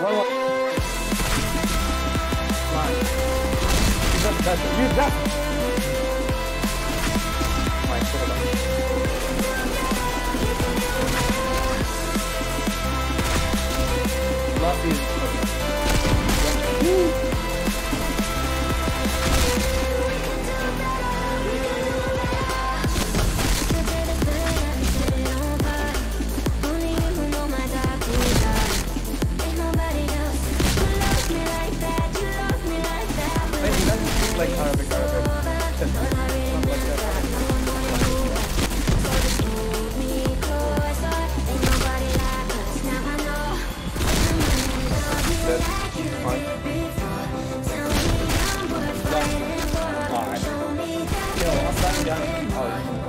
我我。来，一个，两个，一个。 ยัง